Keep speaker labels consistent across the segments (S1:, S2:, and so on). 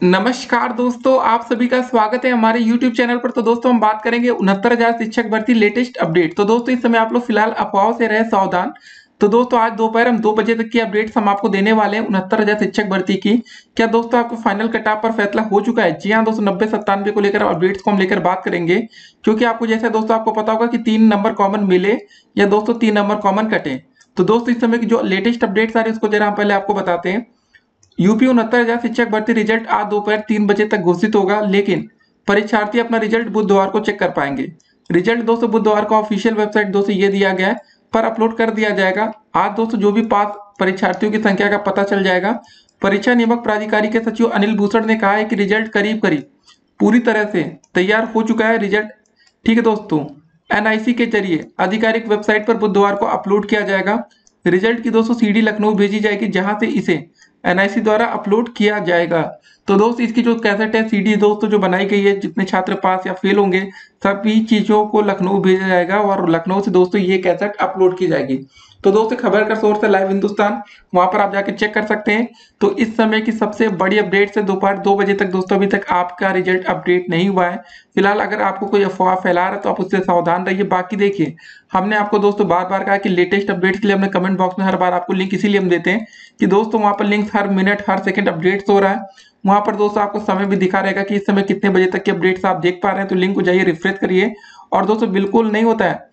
S1: नमस्कार दोस्तों, आप सभी का स्वागत है हमारे YouTube चैनल पर। तो दोस्तों, हम बात करेंगे उनहत्तर हज़ार शिक्षक भर्ती लेटेस्ट अपडेट। तो दोस्तों, इस समय आप लोग फ़िलहाल अफवाहों से रहे सावधान। तो दोस्तों, आज दोपहर हम दो बजे तक की अपडेट्स हम आपको देने वाले हैं उनहत्तर हज़ार शिक्षक भर्ती की। क्या दोस्तों, आपको फाइनल कटाप पर फैसला हो चुका है? जी हाँ दोस्तों, नब्बे सत्तानवे को लेकर अपडेट्स को हम लेकर बात करेंगे। क्योंकि आपको जैसे दोस्तों, आपको पता होगा कि तीन नंबर कॉमन मिले या दोस्तों, तीन नंबर कॉमन कटे। तो दोस्तों, इस समय की जो लेटेस्ट अपडेट्स आ रही है, उसको जरा हम पहले आपको बताते हैं। यूपी उनहत्तर हज़ार शिक्षक भर्ती रिज़ल्ट आज दोपहर तीन बजे तक घोषित होगा, लेकिन परीक्षार्थी अपना रिज़ल्ट बुधवार को चेक कर पाएँगे। रिज़ल्ट दोस्तों बुधवार को ऑफिशियल वेबसाइट दोस्तों ये दिया गया है, पर अपलोड कर दिया जाएगा। आज दोस्तों जो भी पास परीक्षार्थियों की संख्या का पता चल जाएगा। परीक्षा नियमक प्राधिकारी के सचिव अनिल भूषण ने कहा है कि रिज़ल्ट करीब करीब पूरी तरह से तैयार हो चुका है। रिज़ल्ट ठीक है दोस्तों, एनआईसी के ज़रिए आधिकारिक वेबसाइट पर बुधवार को अपलोड किया जाएगा। रिज़ल्ट की दोस्तों सीडी लखनऊ भेजी जाएगी, जहाँ से इसे एनआईसी द्वारा अपलोड किया जाएगा। तो दोस्त, इसकी जो कैसेट है सीडी दोस्तों, जो बनाई गई है, जितने छात्र पास या फेल होंगे सभी चीज़ों को लखनऊ भेजा जाएगा और लखनऊ से दोस्तों ये कैसेट अपलोड की जाएगी। तो दोस्तों खबर का सोर्स है लाइव हिंदुस्तान, वहाँ पर आप जाके चेक कर सकते हैं। तो इस समय की सबसे बड़ी अपडेट से दोपहर दो बजे तक दोस्तों अभी तक आपका रिज़ल्ट अपडेट नहीं हुआ है। फ़िलहाल अगर आपको कोई अफवाह फैला रहा है तो आप उससे सावधान रहिए, बाकी देखिए। हमने आपको दोस्तों बार बार कहा कि लेटेस्ट अपडेट के लिए हमने कमेंट बॉक्स में हर बार आपको लिंक इसीलिए हम देते हैं कि दोस्तों वहाँ पर लिंक हर मिनट, हर सेकंड अपडेट्स हो रहा है। वहाँ पर दोस्तों आपको समय भी दिखा रहेगा कि इस समय कितने बजे तक के अपडेट्स आप देख पा रहे हैं। तो लिंक को जाइए, रिफ्रेश करिए। और दोस्तों, बिल्कुल नहीं होता है।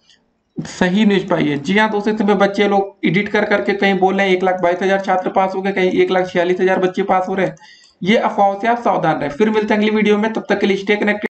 S1: सही न्यूज़ पाइए। जी हाँ दोस्तों, इसमें बच्चे लोग एडिट कर करके कहीं बोल रहे हैं, एक लाख बाईस हज़ार छात्र पास हो गए, कहीं एक लाख छियालीस हज़ार बच्चे पास हो रहे हैं। ये अफवाह से आप सावधान रहे। फिर मिलते हैं अगली वीडियो में। तब तक के लिए स्टे कनेक्टेड